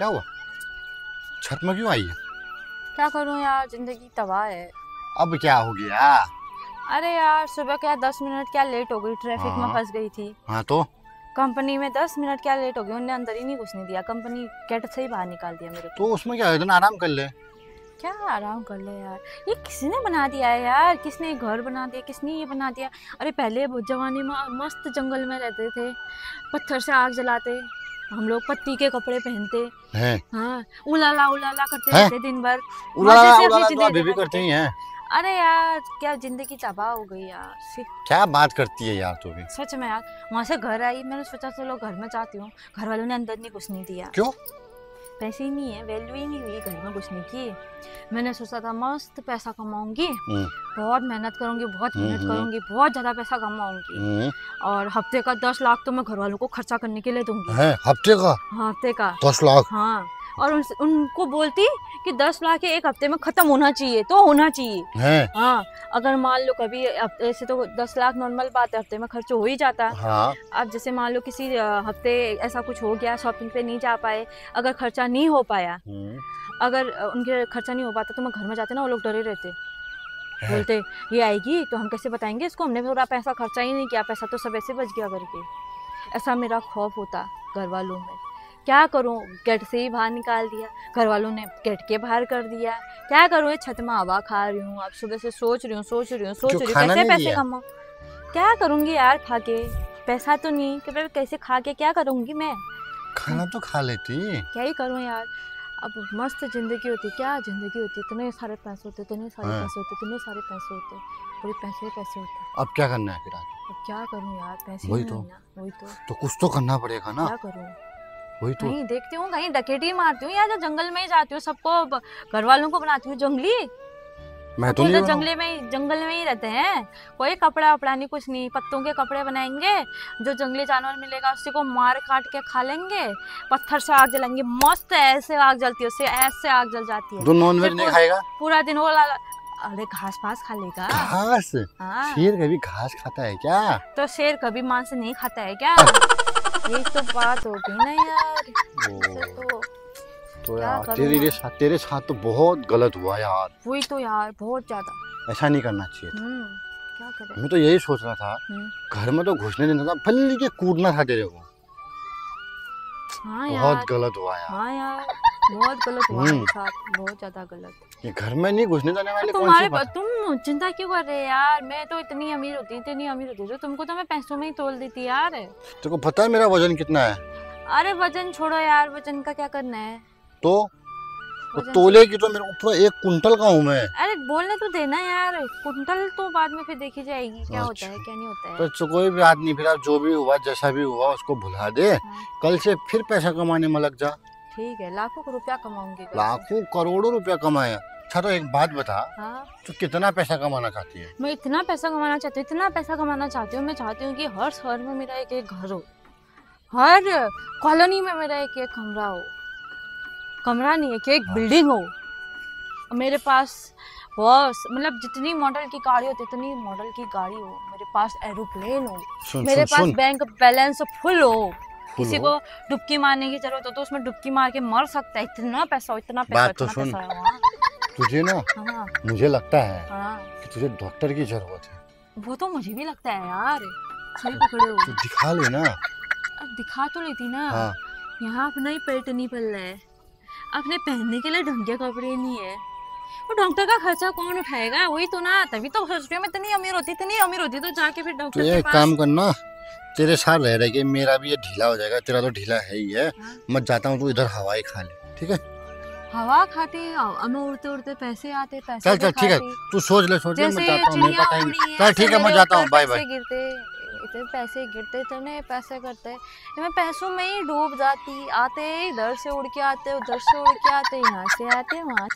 क्या हुआ छत में क्यों आई है क्या करूँ यार ज़िंदगी तबाह है अब क्या हो गया अरे यार सुबह क्या दस मिनट क्या लेट हो गई ट्रैफ़िक में। फंस गई थी हाँ तो कंपनी में दस मिनट क्या लेट हो गई उन्होंने अंदर ही नहीं घुसने दिया कंपनी गेट से ही बाहर निकाल दिया मेरे को तो उसमें क्या है इतना आराम कर ले क्या आराम कर ले यार ये किसने बना दिया है यार किसने घर बना दिया किसने ये बना दिया अरे पहले वो जवानी में मस्त जंगल में रहते थे पत्थर से आग जलाते हम लोग पत्ती के कपड़े पहनते। हैं। हाँ उलाला उलाला करते हैं? रहते दिन भर। उलाला उलाला तो अभी भी करते ही हैं। अरे यार क्या ज़िंदगी तबाह हो गई यार क्या बात करती है यार तू भी। सच में यार वहाँ से घर आई मैंने सोचा चलो घर में जाती हूँ। घर वालों ने अंदर नहीं घुसने दिया। क्यों? पैसे ही नहीं है वैल्यू ही नहीं हुई घर में घुसने की। मैंने सोचा था मस्त पैसा कमाऊँगी। हम्म, बहुत मेहनत करूँगी बहुत मेहनत हम्म, करूँगी बहुत ज़्यादा पैसा कमाऊँगी। हम्म, और हफ़्ते का दस लाख तो मैं घर वालों को खर्चा करने के लिए दूँगी। हफ़्ते का? हाँ हफ़्ते का। दस लाख? हाँ। और उन, उनको बोलती कि दस लाख एक हफ़्ते में ख़त्म होना चाहिए तो होना चाहिए। हाँ? अगर मान लो कभी ऐसे तो दस लाख नॉर्मल बात है हफ़्ते में खर्च हो ही जाता। है। हाँ अब जैसे मान लो किसी हफ़्ते ऐसा कुछ हो गया शॉपिंग पे नहीं जा पाए अगर खर्चा नहीं हो पाया हम्म, अगर उनके खर्चा नहीं हो पाता तो मैं घर में जाते ना वो लोग डरे रहते। बोलते ये आएगी तो हम कैसे बताएँगे इसको? हमने पूरा पैसा खर्चा ही नहीं किया पैसा तो सब ऐसे बच गया करके। ऐसा मेरा खौफ होता घर वालों में। क्या करूँ? गेट से ही बाहर निकाल दिया। घर वालों ने गेट के बाहर कर दिया। क्या करूँ? ये छत में हवा खा रही हूँ। अब सुबह से सोच रही हूँ सोच रही हूँ सोच रही हूँ कैसे पैसे? कमाऊं? क्या करूँगी यार खा के? पैसा तो नहीं। कि मैं कैसे खा के? क्या करूँगी मैं? खाना तो खा लेती। क्या ही करूँ यार। अब मस्त ज़िंदगी होती। क्या ज़िंदगी होती? इतने सारे पैसे होते इतने सारे हाँ। पैसे होते इतने सारे पैसे होते। पूरे पैसे पैसे होते। अब क्या करना है फिर आज? अब क्या करूँ यार? पैसे वही तो। वही तो। तो कुछ तो करना पड़ेगा ना। क्या करूँ? वही तो। कहीं देखती हूँ कहीं डकेटी मारती हूँ या जो जंगल में ही जाती हूँ सबको घर वालों को बनाती हूँ जंगली। मैं तो नहीं तो जंगले में ही जंगल में ही रहते हैं कोई कपड़ा वपड़ा नहीं कुछ नहीं पत्तों के कपड़े बनाएँगे जो जंगली जानवर मिलेगा उसी को मार काट के खा लेंगे पत्थर से आग जलाएँगे मस्त ऐसे आग जलती है उससे ऐसे आग जल जाती है। तो नॉन वेज नहीं खाएगा? पूरा दिन वो अरे घास पास खा लेगा। घास? हाँ। शेर कभी घास खाता है क्या? तो शेर कभी मांस नहीं खाता है क्या? ये तो बात होगी ना यार। तो तो यार तेरे तेरे साथ तो बहुत गलत हुआ यार। वही तो यार बहुत ज़्यादा। ऐसा नहीं करना चाहिए था। हम्म क्या करें? मैं तो यही सोच रहा था हम्म, घर में तो घुसने देना था फल्ली के कूदना था तेरे को। हाँ बहुत गलत हुआ यार। हाँ यार। बहुत गलत हुआ मेरे हम्म। साथ बहुत ज़्यादा गलत। ये घर में नहीं घुसने जाने वाले तुम्हारे कौन सी तुम चिंता क्यों कर रहे हो यार? मैं तो इतनी अमीर होती इतनी अमीर होती तो तुमको तो मैं पैसों में ही तोल देती यार। तेरे को पता है मेरा वज़न कितना है? अरे वज़न छोड़ो यार वज़न का क्या करना है? तो? तो तोले की तो मेरे ऊपर एक कुंटल का हूँ मैं। अरे बोलने तो देना यार कुंटल तो बाद में फिर देखी जाएगी क्या होता है अच्छा। क्या नहीं होता है। तो कोई भी आदमी फिर अब जो भी हुआ जैसा भी हुआ उसको भुला दे। हाँ, कल से फिर पैसा कमाने में लग जा। ठीक है लाखों का रुपया कमाऊँगी लाखों करोड़ों रुपया कमाया अच्छा तो एक बात बता हाँ? तू कितना पैसा कमाना चाहती है? मैं इतना पैसा कमाना चाहती हूँ इतना पैसा कमाना चाहती हूँ मैं चाहती हूँ कि हर शहर में मेरा एक एक घर हो। हर कॉलोनी में मेरा एक एक कमरा हो। कमरा नहीं एक एक हाँ। बिल्डिंग हो। मेरे पास बस मतलब जितनी मॉडल की गाड़ी होती इतनी मॉडल की गाड़ी हो मेरे पास एरोप्लेन हो। सुन मेरे सुन पास सुन। बैंक बैलेंस फुल हो। किसी को डुबकी मारने की ज़रूरत हो तो उसमें डुबकी मार के मर सकता है। इतना पैसा इतना पैसा बात तो सुन। तुझे ना हाँ। मुझे लगता है हाँ। कि तुझे डॉक्टर की ज़रूरत है। वो तो मुझे भी लगता है यार। हो तू दिखा ले ना। अब दिखा तो लेती ना। हाँ। यहाँ अपना ही पेट नहीं पल रहा है। अपने पहनने के लिए ढंग के कपड़े नहीं है। वो डॉक्टर का खर्चा कौन उठाएगा? वही तो ना तभी तो सोच रही हूँ मैं इतनी अमीर होती इतनी अमीर होती तो जाके फिर तो डॉक्टर के एक काम करना तेरे साथ रह रहे कि मेरा भी ये ढीला हो जाएगा तेरा तो ढीला है ही है। हाँ। मैं जाता हूँ तू इधर हवाई खा ले ठीक है? हवा खाते हमें उड़ते उड़ते पैसे आते पैसे चल चल ठीक है। तू सोच ले सोच ले मैं जाता हूँ मेरे को टाइम चल ठीक है मैं जाता हूँ बाय बाय। गिरते इतने पैसे गिरते इतने पैसे करते मैं पैसों में ही डूब जाती आते इधर से उड़ के आते उधर से उड़ के आते यहाँ से आते वहाँ